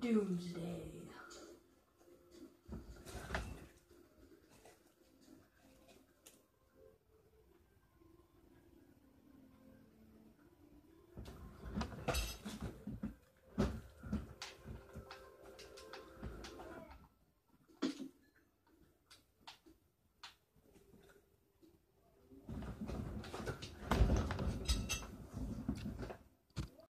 Doomsday.